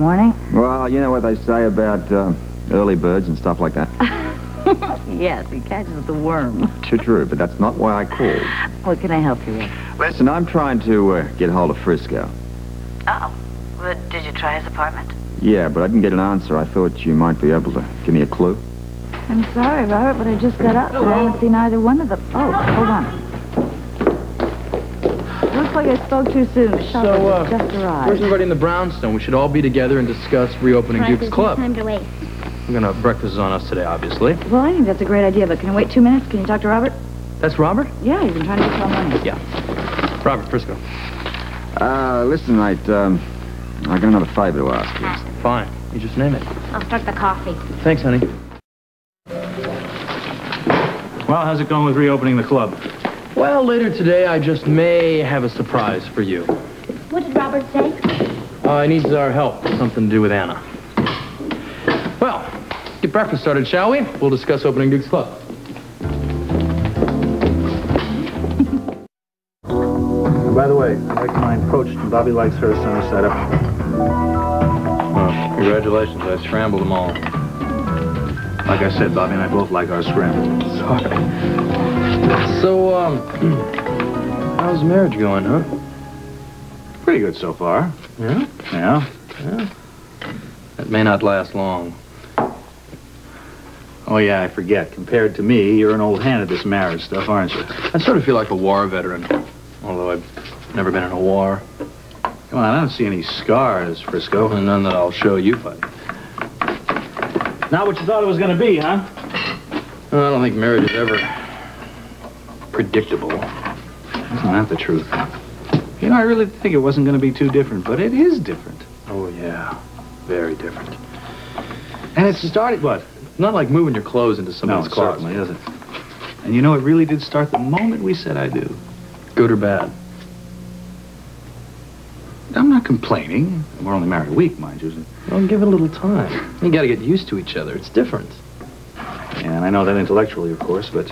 morning? Well, you know what they say about uh, early birds and stuff like that. yes, he catches the worm. True, true, but that's not why I called. What can I help you with? Listen, I'm trying to uh, get hold of Frisco. Oh, well, did you try his apartment? Yeah, but I didn't get an answer. I thought you might be able to give me a clue. I'm sorry, Robert, but I just got up and I haven't seen either one of them. Oh, hold on. Looks like I spoke too soon. The shopper So, uh, has just arrived. where's everybody in the brownstone? We should all be together and discuss reopening Right, Duke's there's no Club. time to waste. We're gonna breakfast on us today, obviously. Well, I think that's a great idea, but can I wait two minutes? Can you talk to Robert? That's Robert? Yeah, he's been trying to get some money. Yeah. Robert Frisco. Uh, listen, mate, um, I got another favor to ask you. Fine. You just name it. I'll start the coffee. Thanks, honey. Well, how's it going with reopening the club? Well, later today, I just may have a surprise for you. What did Robert say? Uh, he needs our help. Something to do with Anna. Well, get breakfast started, shall we? We'll discuss opening Duke's Club. By the way, I like mine poached, and Bobbie likes hers semi side up. Well, congratulations. I scrambled them all. Like I said, Bobbie and I both like our scrambled. Sorry. So, um, how's marriage going, huh? Pretty good so far. Yeah? Yeah. Yeah. That may not last long. Oh, yeah, I forget. Compared to me, you're an old hand at this marriage stuff, aren't you? I sort of feel like a war veteran, although I've never been in a war. Come on, I don't see any scars, Frisco. And none that I'll show you, buddy. Not what you thought it was going to be, huh? I don't think marriage is ever predictable. Isn't that the truth? You know, I really think it wasn't going to be too different, but it is different. Oh, yeah. Very different. And it started, what? Not like moving your clothes into No, somebody's it closet. certainly isn't. And you know, it really did start the moment we said I do. Good or bad? Complaining. We're only married a week, mind you. Well, give it a little time. You gotta get used to each other. It's different. And I know that intellectually, of course, but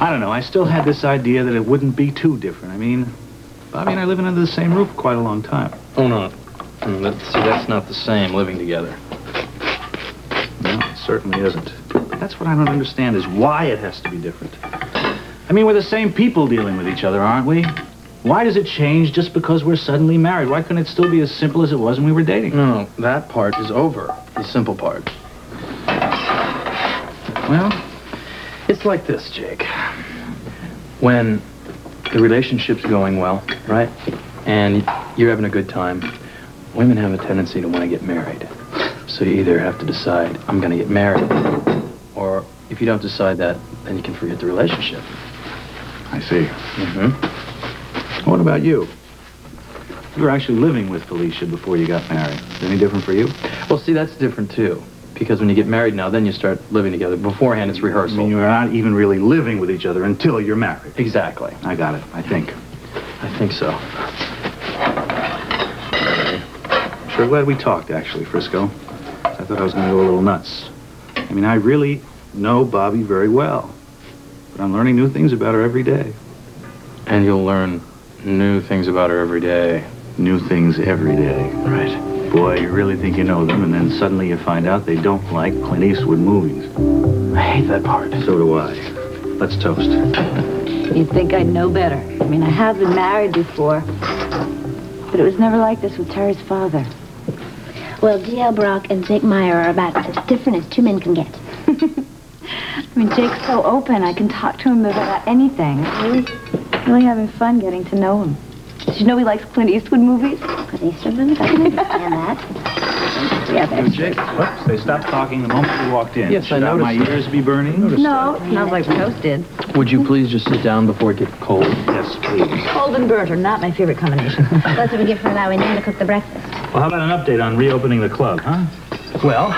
I don't know. I still had this idea that it wouldn't be too different. I mean, Bobbie and I living under the same roof quite a long time. Oh, no. Mm, see, that's not the same, living together. No, it certainly isn't. That's what I don't understand is why it has to be different. I mean, we're the same people dealing with each other, aren't we? Why does it change just because we're suddenly married? Why couldn't it still be as simple as it was when we were dating? No, no, that part is over. The simple part. Well, it's like this, Jake. When the relationship's going well, right? And you're having a good time, women have a tendency to want to get married. So you either have to decide, I'm going to get married, or if you don't decide that, then you can forget the relationship. I see. Mm-hmm. What about you? You were actually living with Felicia before you got married. Any different for you? Well, see, that's different, too. Because when you get married now, then you start living together. Beforehand, it's rehearsal. I mean, you're not even really living with each other until you're married. Exactly. I got it, I think. I think so. Sure glad we talked, actually, Frisco. I thought I was going to go a little nuts. I mean, I really know Bobbie very well. But I'm learning new things about her every day. And you'll learn new things about her every day. New things every day. Right. Boy, you really think you know them, and then suddenly you find out they don't like Clint Eastwood movies. I hate that part. So do I. Let's toast. You'd think I'd know better. I mean, I have been married before, but it was never like this with Terry's father. Well, D.L. Brock and Jake Meyer are about as different as two men can get. I mean, Jake's so open. I can talk to him about anything. Really, really having fun getting to know him. Did you know he likes Clint Eastwood movies? Clint Eastwood, I can understand that. Yeah, that's Jake. Whoops, they stopped talking the moment we walked in. Yes, I Should not my noticed that. ears be burning? No, it smells like toasted. Would you please just sit down before it gets cold? Yes, please. Cold and burnt are not my favorite combination. That's what we get for allowing them to cook the breakfast. Well, how about an update on reopening the club, huh? Well,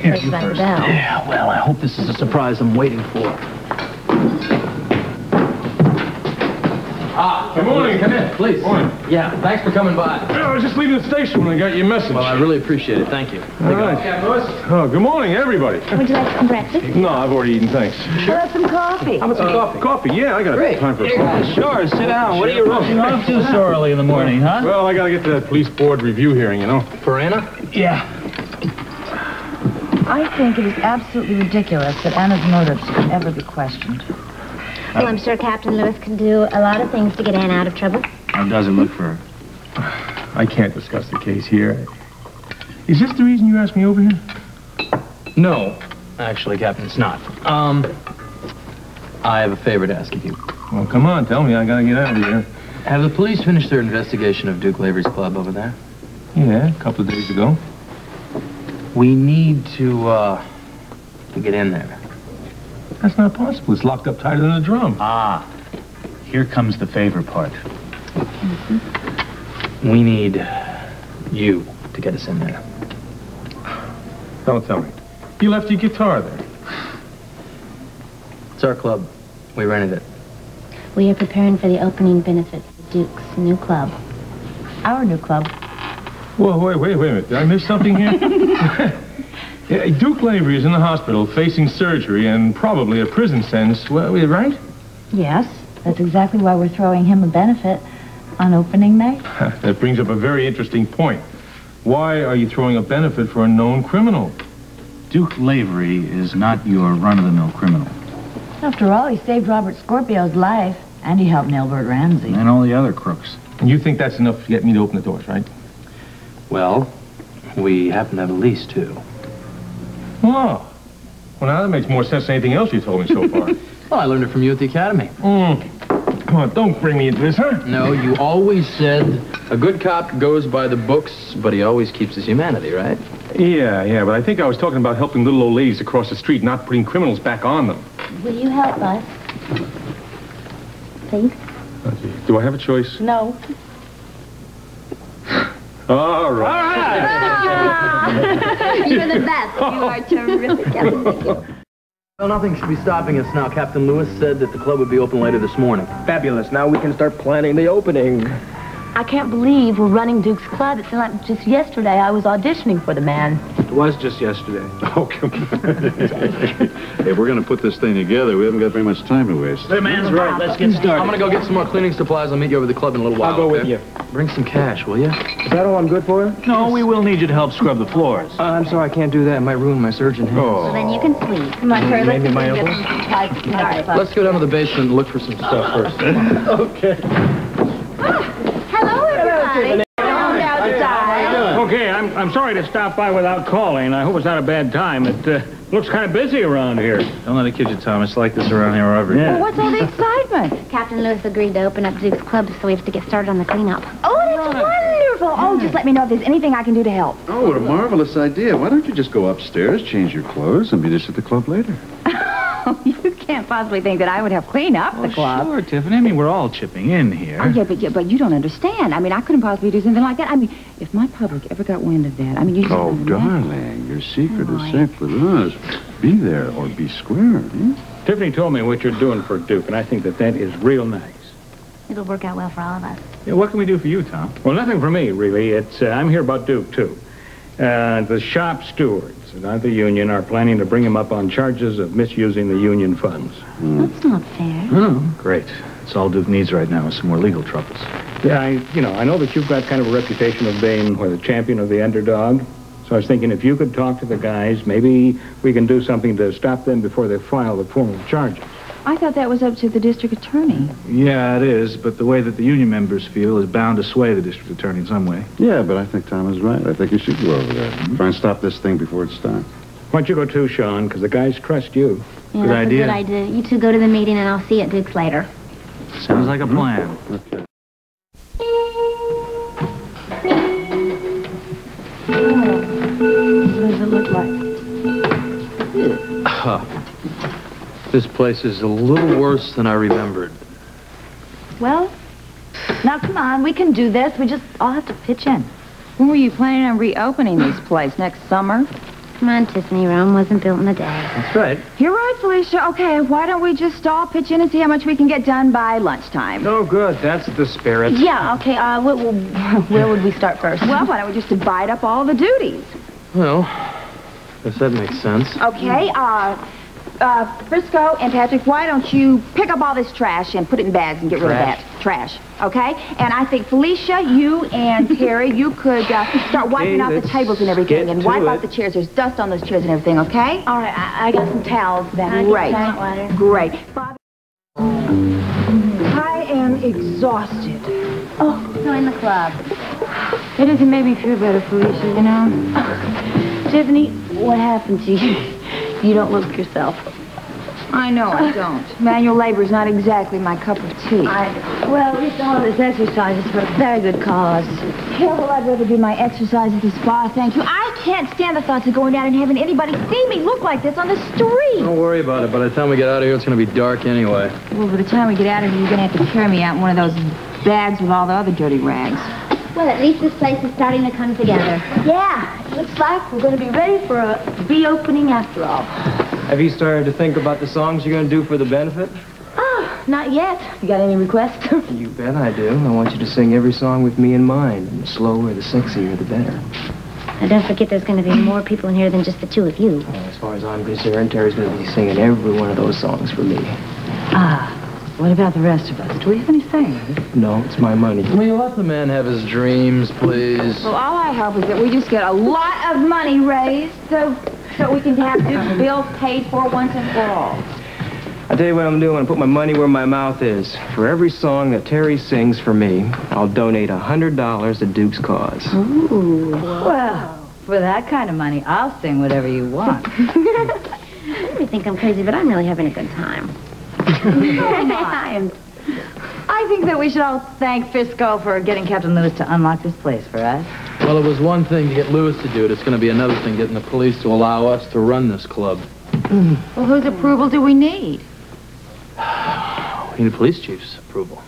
here, Press you first. bell. Yeah, well, I hope this is a surprise I'm waiting for. Ah, Good morning. Come in, please. Morning. Yeah, thanks for coming by. I was just leaving the station when I got your message. Well, I really appreciate it. Thank you. All right. Oh, good morning, everybody. Would you like some breakfast? No, I've already eaten, thanks. How about some coffee? How about some coffee? Coffee, yeah, I got Great. time for a Here coffee. Sure, sit down. What are you rushing off to so early in the morning, huh? Well, I gotta get to that police board review hearing, you know. For Anna? Yeah. I think it is absolutely ridiculous that Anna's motives can ever be questioned. Well, I'm sure Captain Lewis can do a lot of things to get Anne out of trouble. How does it look for her? I can't discuss the case here. Is this the reason you asked me over here? No, actually, Captain, it's not. Um, I have a favor to ask of you. Well, come on, tell me. I gotta get out of here. Have the police finished their investigation of Duke Lavery's club over there? Yeah, a couple of days ago. We need to, uh, to get in there. That's not possible. It's locked up tighter than a drum. Ah, here comes the favor part. We need you to get us in there. Don't tell me. You left your guitar there. It's our club. We rented it. We are preparing for the opening benefit of Duke's new club. Our new club. Whoa, wait, wait, wait a minute. Did I miss something here? Yeah, Duke Lavery is in the hospital facing surgery and probably a prison sentence. Well, we- right? Yes, that's exactly why we're throwing him a benefit on opening night. that brings up a very interesting point. Why are you throwing a benefit for a known criminal? Duke Lavery is not your run-of-the-mill criminal. After all, he saved Robert Scorpio's life, and he helped nail Burt Ramsey. And all the other crooks. And you think that's enough to get me to open the doors, right? Well, we happen to have a lease, too. Oh. Well, now that makes more sense than anything else you told me so far. Well, I learned it from you at the academy. mm. Come on, don't bring me into this, huh? No, you always said a good cop goes by the books, but he always keeps his humanity, right? Yeah, yeah, but I think I was talking about helping little old ladies across the street, not putting criminals back on them. Will you help us? Please? Do I have a choice? No. All right. You're the best. You are terrific. Captain. Thank. Well, nothing should be stopping us now. Captain Lewis said that the club would be open later this morning. Fabulous. Now we can start planning the opening. I can't believe we're running Duke's Club. It's like just yesterday I was auditioning for the man. It was just yesterday. Oh, come on. hey, we're going to put this thing together. We haven't got very much time to waste. The man's right. Let's get started. I'm gonna go get some more cleaning supplies. I'll meet you over at the club in a little while. I'll go with you. Bring some cash, will you? Is that all I'm good for? No, we will need you to help scrub the floors. Uh, I'm sorry, I can't do that. That might ruin my surgeon hands. Well, then you can sleep. Come on, Terry, let's Maybe my go get elbows? some supplies. All right. Let's go down to the basement and look for some stuff first. Hello, everybody. Okay, I'm, I'm sorry to stop by without calling. I hope it's not a bad time. It uh, looks kind of busy around here. Don't let it kid you, Tom. It's like this around here wherever you Yeah. What's all the excitement? Captain Lewis agreed to open up Duke's club, so we have to get started on the cleanup. Oh, that's wonderful. Oh, just let me know if there's anything I can do to help. Oh, what a marvelous idea. Why don't you just go upstairs, change your clothes, and meet us at the club later? you can't possibly think that I would have cleaned up the club. Sure, Tiffany. I mean, we're all chipping in here. Oh, yeah, but, yeah, but you don't understand. I mean, I couldn't possibly do something like that. I mean, if my public ever got wind of that, I mean, you just Oh, don't imagine. darling, your secret Oh, is safe with us. Be there or be square. Hmm? Tiffany told me what you're doing for Duke, and I think that that is real nice. It'll work out well for all of us. Yeah, what can we do for you, Tom? Well, nothing for me, really. It's uh, I'm here about Duke, too. Uh, the shop stewards at the union are planning to bring him up on charges of misusing the union funds. That's not fair. Oh, great. That's all Duke needs right now is some more legal troubles. Yeah, I, you know, I know that you've got kind of a reputation of being, what, a champion of the underdog. So I was thinking if you could talk to the guys, maybe we can do something to stop them before they file the formal charges. I thought that was up to the district attorney. Yeah, it is, but the way that the union members feel is bound to sway the district attorney in some way. Yeah, but I think Tom is right. I think you should go over there. Mm-hmm. Try and stop this thing before it starts. Why don't you go too, Sean, because the guys trust you. Yeah, Good that's idea. a good idea. You two go to the meeting, and I'll see you at Duke's later. Sounds like a mm-hmm. plan. Okay. Oh, what does it look like? This place is a little worse than I remembered. Well, now come on, we can do this. We just all have to pitch in. When were you planning on reopening this place? Next summer? Come on, Tiffany. Rome wasn't built in a day. That's right. You're right, Felicia. Okay, why don't we just all pitch in and see how much we can get done by lunchtime? Oh, good. That's the spirit. Yeah, okay, uh, wh- wh- where would we start first? Well, why don't we just divide up all the duties? Well, I guess that makes sense. Okay, uh, uh, Frisco and Patrick, why don't you pick up all this trash and put it in bags and get rid of that trash, okay? And I think Felicia, you and Terry, you could uh, start wiping Okay, out the tables and everything and wipe it. out the chairs. There's dust on those chairs and everything, okay? All right, I, I got some towels back. Great. Water. Great. Bobbie. I am exhausted. Oh, join the club. It doesn't make me feel better, Felicia, you know? Tiffany, what happened to you? You don't look yourself. I know I don't. Manual labor is not exactly my cup of tea. I, well, at least all of this exercise is for a very good cause. Yeah, well, I'd rather do my exercise at the spa, thank you. I can't stand the thoughts of going down and having anybody see me look like this on the street. Don't worry about it. By the time we get out of here, it's going to be dark anyway. Well, by the time we get out of here, you're going to have to carry me out in one of those bags with all the other dirty rags. Well, at least this place is starting to come together. Yeah, it looks like we're going to be ready for a reopening after all. Have you started to think about the songs you're going to do for the benefit? Oh, not yet. You got any requests? You bet I do. I want you to sing every song with me in mind. And the slower, the sexier, the better. Now, don't forget there's going to be more people in here than just the two of you. Well, as far as I'm concerned, Terry's going to be singing every one of those songs for me. Ah, what about the rest of us? Do we have any say? No, it's my money. Will you let the man have his dreams, please? Well, all I hope is that we just get a lot of money raised so so we can have Duke's bills paid for once and for all. I'll tell you what I'm doing. I'm going to put my money where my mouth is. For every song that Terry sings for me, I'll donate a $100 to Duke's cause. Ooh. Well, for that kind of money, I'll sing whatever you want. You may think I'm crazy, but I'm really having a good time. I. I think that we should all thank Frisco for getting Captain Lewis to unlock this place for us. Well, it was one thing to get Lewis to do it. It's going to be another thing getting the police to allow us to run this club. Mm. Well, whose approval do we need? We need the police chief's approval.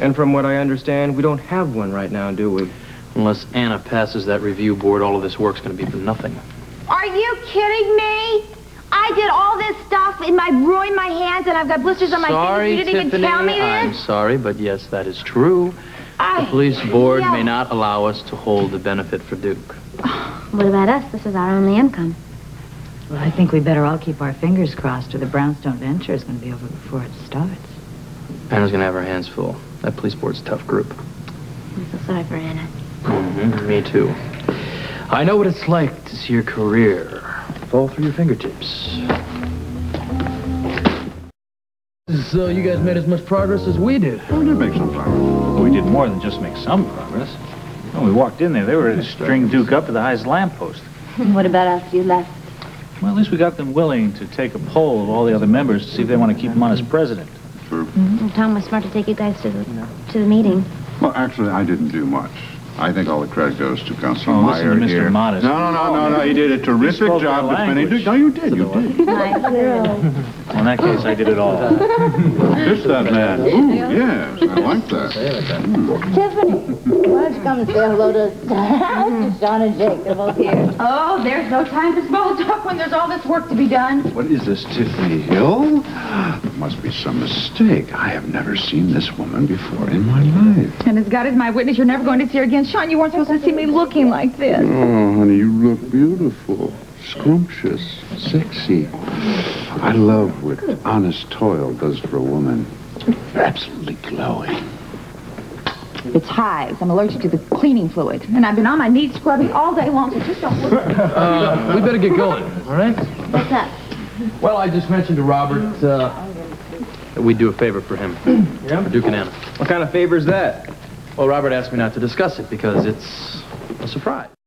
And from what I understand, we don't have one right now, do we? Unless Anna passes that review board, all of this work's going to be for nothing. Are you kidding me? I did all this stuff and I ruined my hands and I've got blisters on my sorry, fingers. You didn't Tiffany. even tell me this. I'm sorry, but yes, that is true. I, The police board yeah. may not allow us to hold the benefit for Duke. What about us? This is our only income. Well, I think we better all keep our fingers crossed or the Brownstone venture is going to be over before it starts. Anna's going to have her hands full. That police board's a tough group. I'm so sorry for Anna. Mm-hmm, me too. I know what it's like to see your career fall through your fingertips. So you guys made as much progress as we did. We did make some progress. Well, we did more than just make some progress. When we walked in there, they were ready to string Duke up to the highest lamppost. What about after you left? Well, at least we got them willing to take a poll of all the other members to see if they want to keep him on as president. Mm-hmm. Well, Tom was smart to take you guys to the, to the meeting. Well, actually, I didn't do much. I think all the credit goes to Councilor Oh, listen to Meyer Mr. here. Modest. No, no, no, no, no. He did a terrific job our defending. language. No, you did. You did. Well, in that case, I did it all. Just that man. Ooh, yes, I like that. Hmm. Tiffany, why don't you come and say hello to John and Jake? They're both here. Oh, there's no time for small talk when there's all this work to be done. What is this, Tiffany Hill? There must be some mistake. I have never seen this woman before in my life. And as God is my witness, you're never going to see her again. Sean, you weren't supposed to see me looking like this. Oh, honey, you look beautiful, scrumptious, sexy. I love what honest toil does for a woman. You're absolutely glowing. It's hives. I'm allergic to the cleaning fluid. And I've been on my knees scrubbing all day long, so just don't look. Uh, we better get going, all right? What's up? Well, I just mentioned to Robert uh, that we'd do a favor for him. Yeah? For Duke and Anna. What kind of favor is that? Well, Robert asked me not to discuss it because it's a surprise.